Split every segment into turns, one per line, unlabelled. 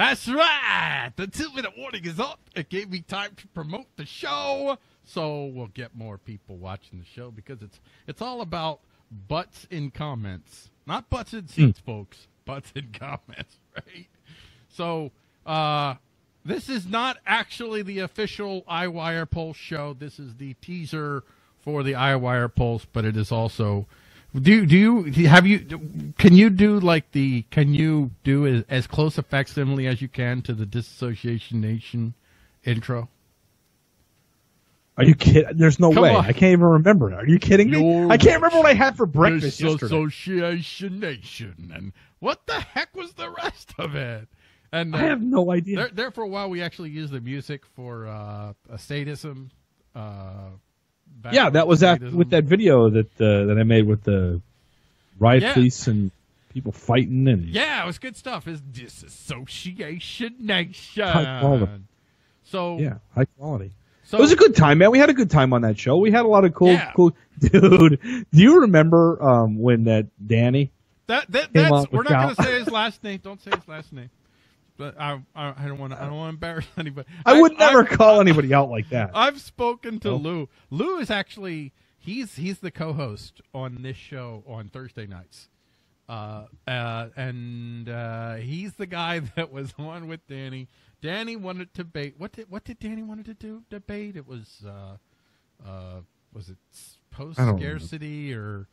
That's right. The two minute warning is up. It gave me time to promote the show, so we'll get more people watching the show because it's it's all about butts in comments, not butts in seats, folks. Butts in comments, right? So, uh, this is not actually the official iWire Pulse show. This is the teaser for the iWire Pulse, but it is also. Do do you have you can you do like the can you do as, as close a facsimile as you can to the Disassociation Nation intro?
Are you kidding? There's no
Come
way.
on.
I can't even remember. Are you kidding me?
You're
I can't remember what I had for breakfast yesterday.
Disassociation Nation, and what the heck was the rest of it? And uh,
I have no idea.
there, there for a while we actually used the music for uh, a sadism. Uh,
yeah, that was that with that video that uh, that I made with the riot
Yeah.
police and people fighting and
Yeah, it was good stuff. It's Disassociation Nation.
High quality.
So
yeah, high quality.
so
it was a good time, man. We had a good time on that show. We had a lot of cool,
Yeah.
cool. Dude, do you remember um, when that Danny?
that, that that's we're not going to say his last name. Don't say his last name. But I I, I don't want to I don't want to embarrass anybody.
I would never
I,
call anybody out like that.
I've spoken to? Lou. Lou is actually he's he's the co-host on this show on Thursday nights. Uh, uh, and uh, he's the guy that was on with Danny. Danny wanted to debate. What did what did Danny wanted to do? Debate? It was uh, uh, was it post scarcity or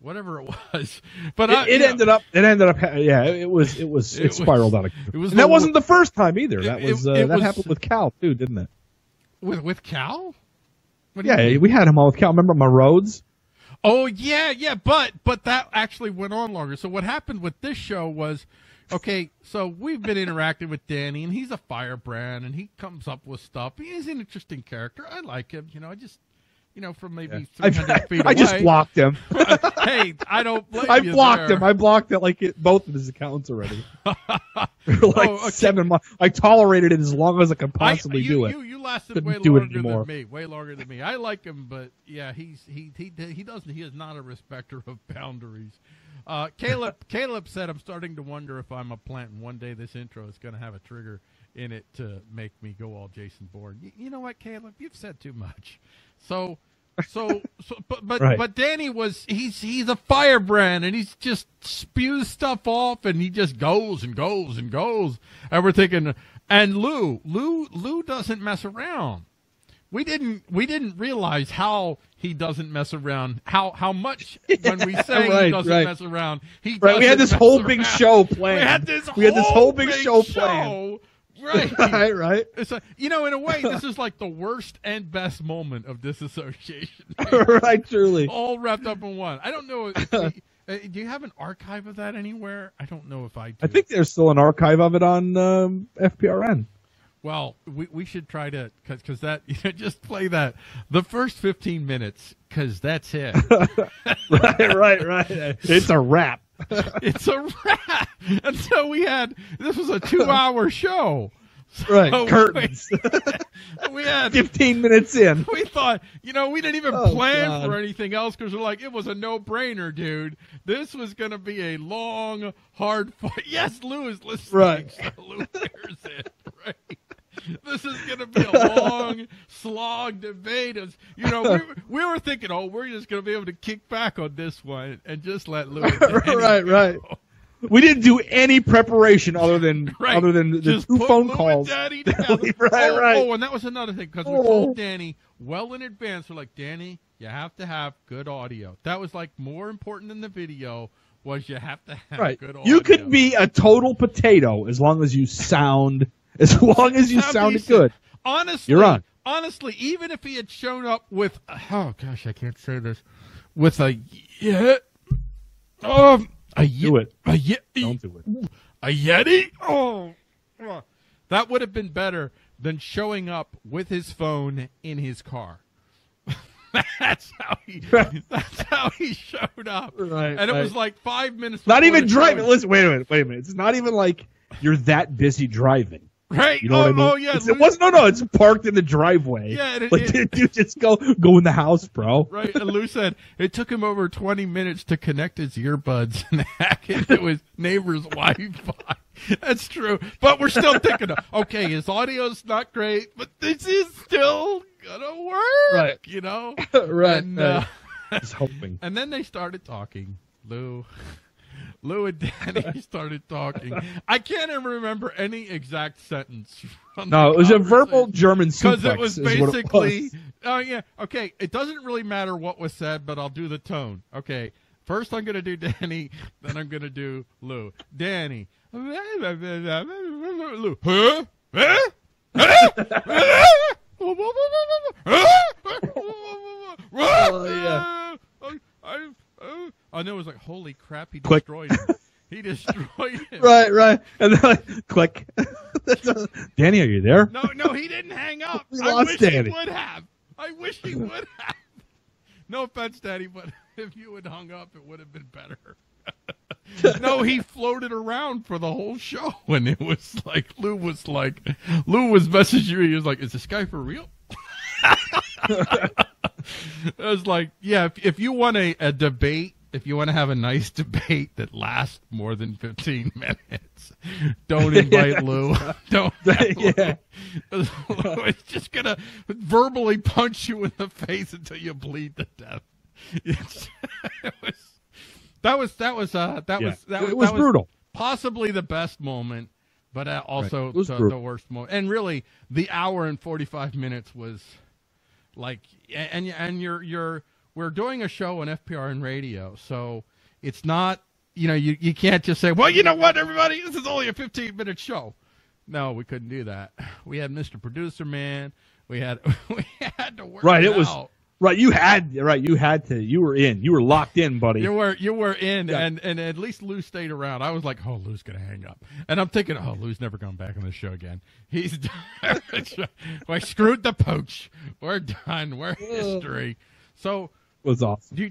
whatever it was? But
it,
I,
it
you know,
ended up. It ended up. Yeah, it was. It was.
It
It,
was-
spiraled out of.
it was
and
the
that wasn't the first time either. That was.
it-
uh,
it
that
was-
happened with Cal too, didn't it?
with with Cal. What do you
Yeah, we had him on with Cal. Remember my roads?
Oh yeah, yeah, but but that actually went on longer. So what happened with this show was, okay, so we've been interacting with Danny, and he's a firebrand, and he comes up with stuff. He's an interesting character. I like him. You know, I just, you know, from maybe
I,
three hundred feet away.
I just blocked him.
hey, I don't blame
I blocked
there.
him. I blocked it like it, both of his accounts already. Like
Oh, okay.
seven months. I tolerated it as long as I could
I-
possibly
you,
do it.
You, you lasted
Couldn't
way longer than me. Way longer than me. I like him, but yeah, he's he he he doesn't. He is not a respecter of boundaries. Uh, Caleb Caleb said, "I'm starting to wonder if I'm a plant, and one day this intro is going to have a trigger in it to make me go all Jason Bourne." You, you know what, Caleb? You've said too much. So. So, so, but but
Right.
but Danny was he's he's a firebrand and he's just spews stuff off and he just goes and goes and goes and we're thinking and Lou Lou Lou doesn't mess around. We didn't we didn't realize how he doesn't mess around. How how much when we say he
right,
doesn't
right.
mess around, he
Right, we had this
mess
whole big show planned.
We had this
We had this whole big
big
show planned.
Right.
right, right.
It's a, you know, in a way, this is like the worst and best moment of disassociation.
right, truly.
all wrapped up in one. I don't know. We, uh, do you have an archive of that anywhere? I don't know if I do.
I think there's still an archive of it on um, FPRN.
Well, we we should try to because cause that you know just play that the first fifteen minutes because that's it.
right, right, right. It's a wrap.
it's a wrap. And so we had this was a two hour show.
Right,
So
curtains.
We, we had
15 minutes in.
we thought, you know, we didn't even
Oh,
plan
God.
for anything else because we're like, it was a no brainer, dude. This was going to be a long, hard fight. Yes, Lou is listening.
Right.
So Lou hears it, right? This is going to be a long slog debate. As, you know, we, we were thinking, oh, we're just going to be able to kick back on this one and just let Lou. and Danny
right,
go.
right. We didn't do any preparation other than
Right.
other than the
Just
two phone
Lou
calls.
And Daddy
that right,
oh,
right.
Oh, and that was another thing because we
Oh.
told Danny well in advance. We're like, Danny, you have to have good audio. That was like more important than the video. Was you have to have
Right.
good audio.
You could be a total potato as long as you sound as long as you
Sound
sounded
decent.
good.
Honestly,
You're on.
Honestly, even if he had shown up with oh gosh, I can't say this with a yeah, um, a
Do it.
a ye-
Don't do it.
A Yeti? Oh, oh. that would have been better than showing up with his phone in his car. that's how he. That's how he showed up.
Right,
and it was like five minutes.
Not even driving. Listen, wait a minute, wait a minute. It's not even like you're that busy driving.
Right?
You know
oh,
what I mean?
oh, yeah.
It's- it wasn't. No, no. It's parked in the driveway.
Yeah, it-
like,
it-
dude, just go go in the house, bro.
Right, and Lou said it took him over 20 minutes to connect his earbuds and hack into his neighbor's Wi-Fi. That's true. But we're still thinking, okay, his audio's not great, but this is still gonna work.
Right.
You know?
right.
And,
right.
uh,
hoping.
and then they started talking. Lou, Lou and Danny started talking. I can't even remember any exact sentence. from
No,
the
it was a verbal. German suplex.
Because it was
is what it
basically,
was.
oh yeah, okay. It doesn't really matter what was said, but I'll do the tone. Okay, first I'm gonna do Danny, then I'm gonna do Lou. Danny, Lou, huh? Huh?
Oh, yeah.
I, I, know it was like, holy crap, he
Click.
destroyed him. He destroyed him.
Right, right. And then like, click. Danny, are you there?
No, no, he didn't hang up.
We
I
lost
wish
Danny.
he would have. I wish he would have. No offense, Daddy, but if you had hung up, it would have been better. no, he floated around for the whole show, and it was like Lou was like, Lou was messaging me. He was like, "Is this guy for real?" I was like, "Yeah, if, if you want a, a debate." If you want to have a nice debate that lasts more than 15 minutes, don't invite Lou. Don't. have Lou.
Yeah.
it's just gonna verbally punch you in the face until you bleed to death. It was, that was that was uh that
Yeah.
was that
it was
that
brutal.
possibly the best moment, but uh, also
was
the, the worst moment. And really, the hour and forty five minutes was like, and and you're you're we're doing a show on FPRN radio, so it's not you know you you can't just say, well, you know what, everybody, this is only a fifteen minute show. No, we couldn't do that. We had Mr. Producer Man. We had we had to work
Right,
it
it was-
out.
Right, you had right, you had to. You were in. You were locked in, buddy.
You were you were in,
Yeah.
and and at least Lou stayed around. I was like, oh, Lou's gonna hang up, and I'm thinking, oh, Lou's never going back on the show again. He's done. we screwed the pooch. We're done. We're history. So
was awesome.
do